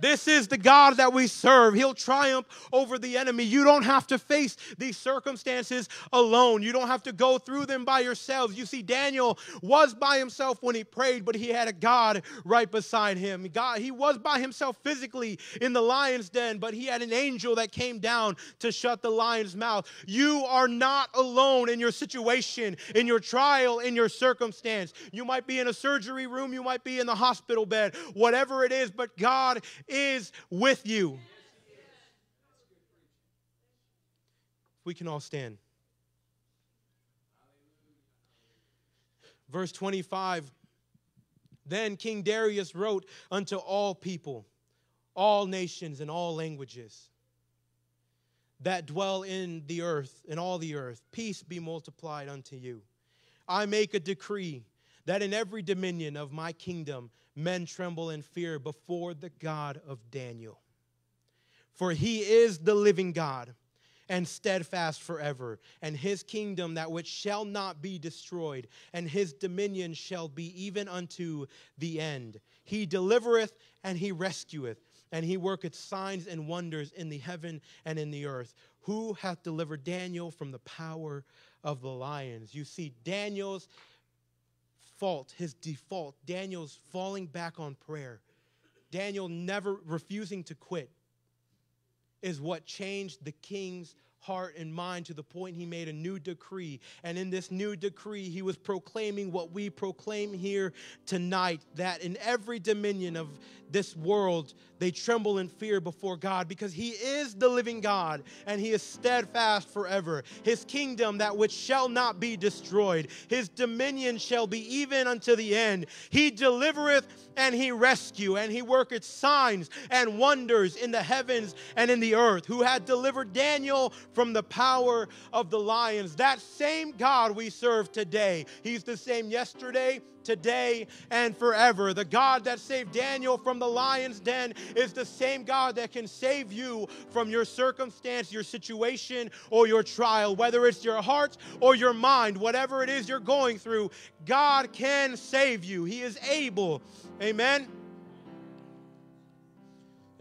This is the God that we serve. He'll triumph over the enemy. You don't have to face these circumstances alone. You don't have to go through them by yourselves. You see, Daniel was by himself when he prayed, but he had a God right beside him. God, he was by himself physically in the lion's den, but he had an angel that came down to shut the lion's mouth. You are not alone in your situation, in your trial, in your circumstance. You might be in a surgery room, you might be in the hospital bed, whatever it is, but God is with you. We can all stand. Verse 25 Then King Darius wrote unto all people, all nations, and all languages that dwell in the earth, in all the earth, peace be multiplied unto you. I make a decree that in every dominion of my kingdom men tremble and fear before the God of Daniel. For he is the living God and steadfast forever, and his kingdom that which shall not be destroyed, and his dominion shall be even unto the end. He delivereth and he rescueth, and he worketh signs and wonders in the heaven and in the earth. Who hath delivered Daniel from the power of the lions? You see, Daniel's his default, Daniel's falling back on prayer, Daniel never refusing to quit is what changed the king's heart and mind to the point he made a new decree. And in this new decree, he was proclaiming what we proclaim here tonight that in every dominion of this world, they tremble in fear before God because he is the living God and he is steadfast forever. His kingdom, that which shall not be destroyed, his dominion shall be even unto the end. He delivereth and he rescue and he worketh signs and wonders in the heavens and in the earth, who had delivered Daniel from the power of the lions. That same God we serve today. He's the same yesterday, today, and forever. The God that saved Daniel from the lion's den is the same God that can save you from your circumstance, your situation, or your trial, whether it's your heart or your mind, whatever it is you're going through. God can save you. He is able. Amen.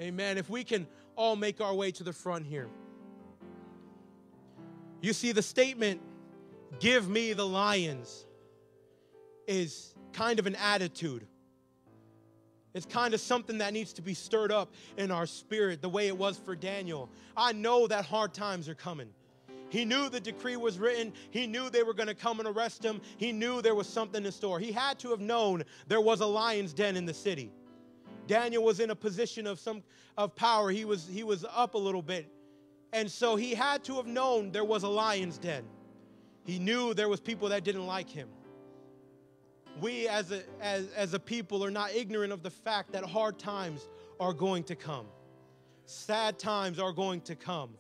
Amen. If we can all make our way to the front here. You see, the statement, give me the lions, is kind of an attitude. It's kind of something that needs to be stirred up in our spirit, the way it was for Daniel. I know that hard times are coming. He knew the decree was written. He knew they were going to come and arrest him. He knew there was something in store. He had to have known there was a lion's den in the city. Daniel was in a position of some of power. He was he was up a little bit. And so he had to have known there was a lion's den. He knew there was people that didn't like him. We as a as, as a people are not ignorant of the fact that hard times are going to come. Sad times are going to come.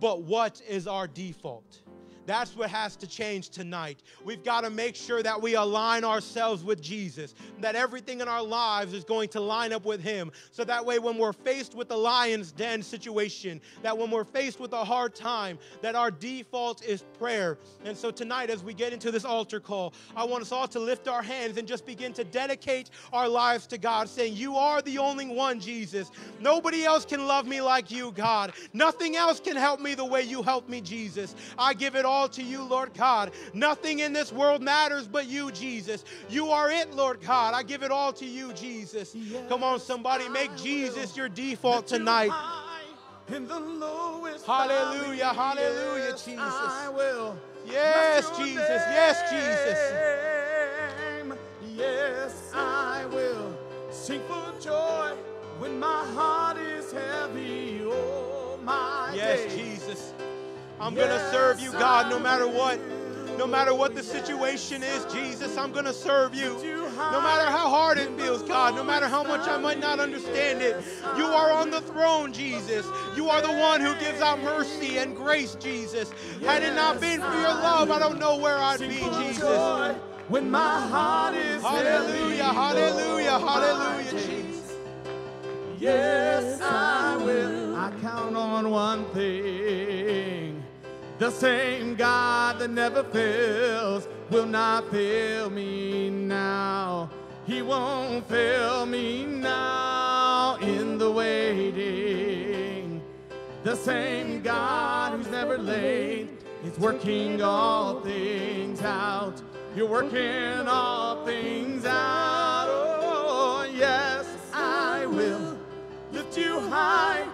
But what is our default? That's what has to change tonight. We've got to make sure that we align ourselves with Jesus, that everything in our lives is going to line up with Him. So that way, when we're faced with the lion's den situation, that when we're faced with a hard time, that our default is prayer. And so tonight, as we get into this altar call, I want us all to lift our hands and just begin to dedicate our lives to God, saying, You are the only one, Jesus. Nobody else can love me like you, God. Nothing else can help me the way you help me, Jesus. I give it all to you, Lord God. Nothing in this world matters but you, Jesus. You are it, Lord God. I give it all to you, Jesus. Come on, somebody, make Jesus your default tonight. In the lowest Hallelujah, valley, hallelujah, yes, Jesus. I will. Yes, Jesus. Yes, Jesus. Yes, I will sing for joy when my heart is heavy. Oh, my Yes, days. Jesus. I'm going to serve you, God, no matter what. No matter what the situation is, Jesus, I'm going to serve you. No matter how hard it feels, God, no matter how much I might not understand it, you are on the throne, Jesus. You are the one who gives out mercy and grace, Jesus. Had it not been for your love, I don't know where I'd be, Jesus. when my heart is Hallelujah, hallelujah, hallelujah. Jesus. Yes, I will. I count on one thing. The same God that never fails will not fail me now. He won't fail me now in the waiting. The same God who's never late is working all things out. You're working all things out. Oh, yes, I will lift you high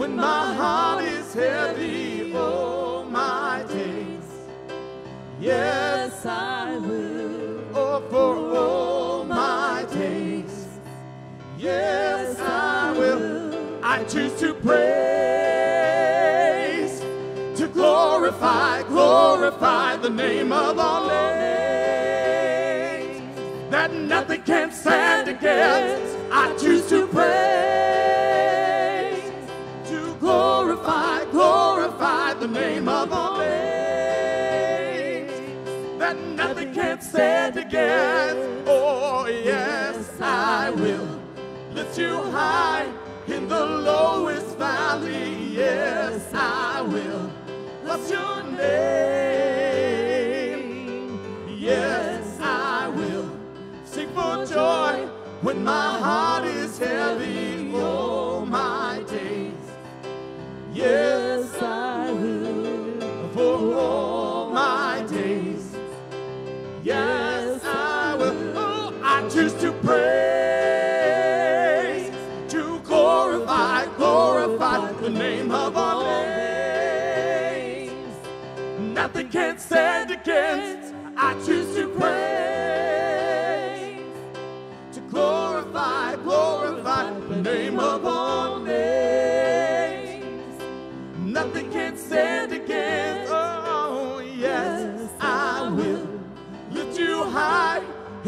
when my heart is heavy all oh, my days. Yes, I will. Oh, for all my days. Yes, I will. I choose to praise, to glorify, glorify the name of our Lord. That nothing can stand against. I choose to praise, to glorify, glorify the name of name that nothing can stand against. Oh, yes, I will lift you high in the lowest valley. Yes, I will bless your name. Yes, joy when my heart is heavy. Oh, my days. Yes, I will for all my days. Yes, I will. Oh, I choose to praise, to glorify, glorify the name of our name. Nothing can stand against. I choose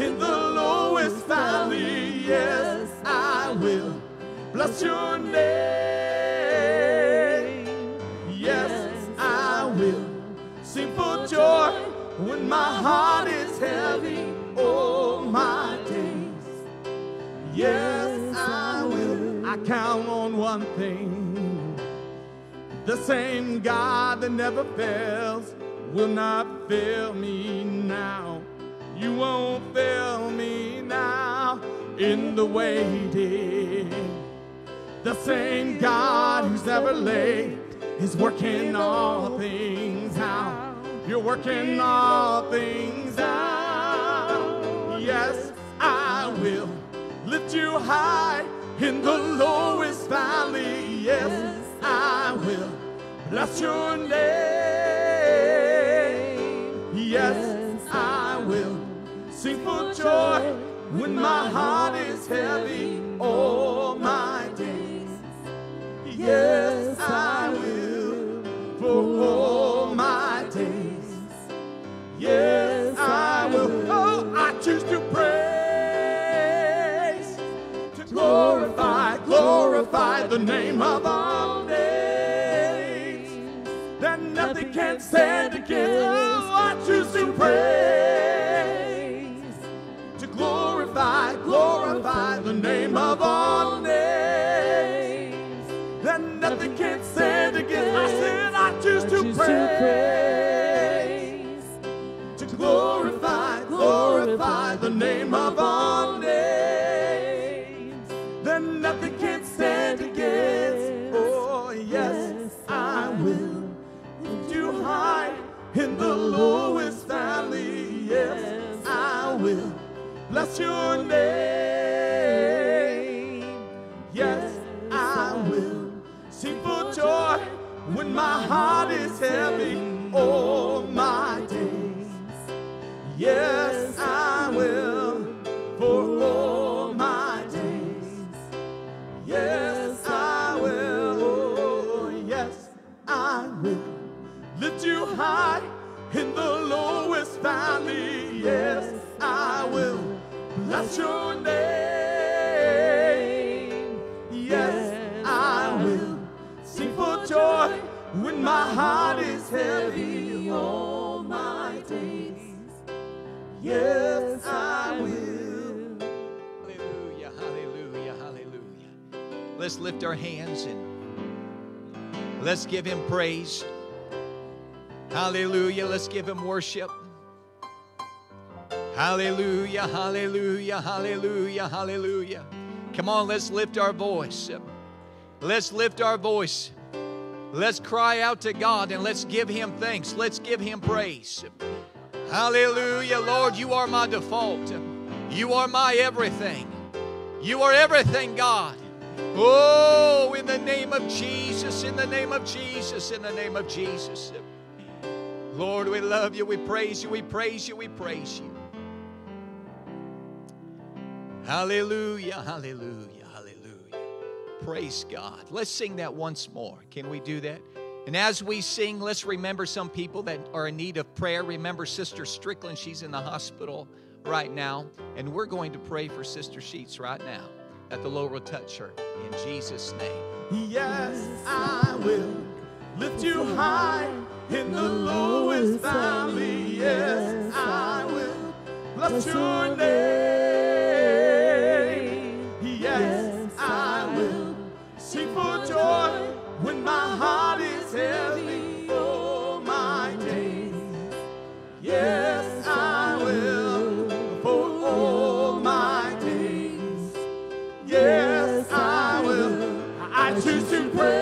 in the lowest valley. Yes, I will bless your name. Yes, I will sing for joy when my heart is heavy. Oh, my days. Yes, I will. I count on one thing. The same God that never fails will not fail me now. You won't fail me now in the did. The same God who's ever late is working all things out. You're working all things out. Yes, I will lift you high in the lowest valley. Yes, I will bless your name. Yes, sing for joy when my heart is heavy. All my days. Yes, I will for all my days. Yes, I will. Oh, I choose to praise, to glorify, glorify the name of our name. That nothing can stand against. Oh, I choose to praise, to praise to glorify, glorify the name of our names. Then nothing can stand against. Oh, yes, I will lift you high in the lowest valley. Yes, I will bless your name. My heart is heavy. All my days. Yes, I will for all my days. Yes, I will. Oh, yes, I will lift you high in the lowest valley. Yes, I will bless your name. Yes, I will sing for joy when my heart is heavy. All my days. Yes, I will. Hallelujah, hallelujah, hallelujah. Let's lift our hands and let's give him praise. Hallelujah. Let's give him worship. Hallelujah, hallelujah, hallelujah, hallelujah. Come on, let's lift our voice. Let's lift our voice. Let's cry out to God and let's give him thanks. Let's give him praise. Hallelujah, Lord, you are my default. You are my everything. You are everything, God. Oh, in the name of Jesus, in the name of Jesus, in the name of Jesus. Lord, we love you, we praise you, we praise you, we praise you. Hallelujah, hallelujah. Praise God. Let's sing that once more. Can we do that? And as we sing, let's remember some people that are in need of prayer. Remember Sister Strickland, she's in the hospital right now. And we're going to pray for Sister Sheets right now that the Lord will touch her in Jesus' name. Yes, I will lift you high in the lowest valley. Yes, I will bless your name. When my heart is heavy. Oh, my days. Yes, I will for all my days. Yes, I will. I choose to praise,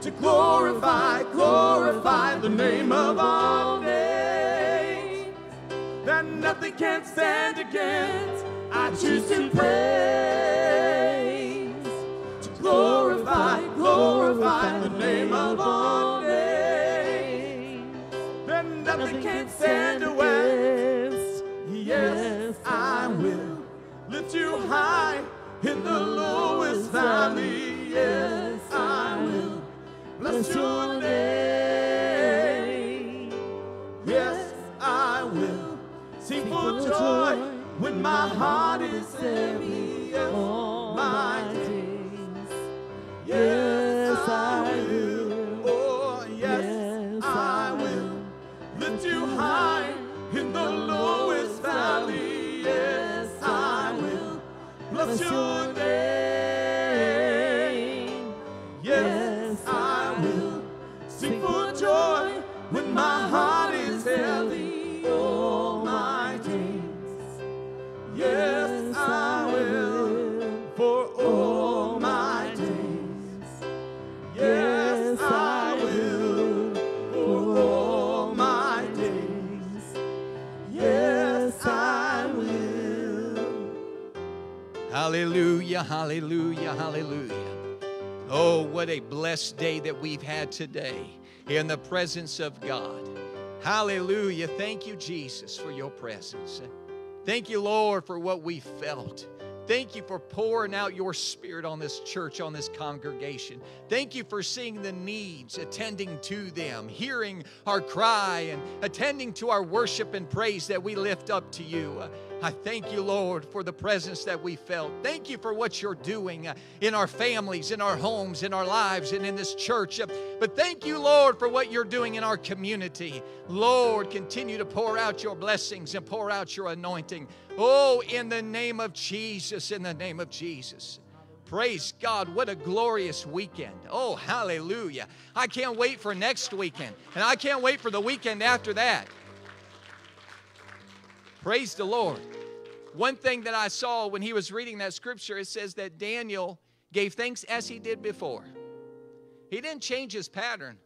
to glorify, glorify the name of our name. That nothing can stand against. I choose to praise, can stand. Yes, I will lift you high in the lowest valley. Yes, I will bless your name. Yes, I will sing for joy when my heart is heavy. Day that we've had today in the presence of God. Hallelujah. Thank you, Jesus, for your presence. Thank you, Lord, for what we felt. Thank you for pouring out your spirit on this church, on this congregation. Thank you for seeing the needs, attending to them, hearing our cry, and attending to our worship and praise that we lift up to you. I thank you, Lord, for the presence that we felt. Thank you for what you're doing uh, in our families, in our homes, in our lives, and in this church. Uh, But thank you, Lord, for what you're doing in our community. Lord, continue to pour out your blessings and pour out your anointing. Oh, in the name of Jesus, in the name of Jesus. Praise God. What a glorious weekend. Oh, hallelujah. I can't wait for next weekend. And I can't wait for the weekend after that. Praise the Lord. One thing that I saw when he was reading that scripture, it says that Daniel gave thanks as he did before. He didn't change his pattern.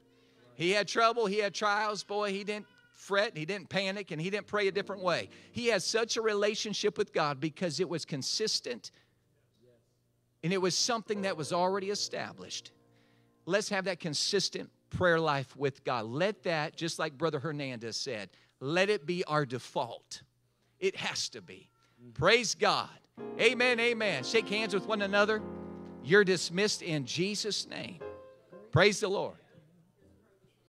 He had trouble, he had trials, boy, he didn't fret, he didn't panic, and he didn't pray a different way. He had such a relationship with God because it was consistent and it was something that was already established. Let's have that consistent prayer life with God. Let that, just like Brother Hernandez said, let it be our default. It has to be. Praise God. Amen, amen. Shake hands with one another. You're dismissed in Jesus' name. Praise the Lord.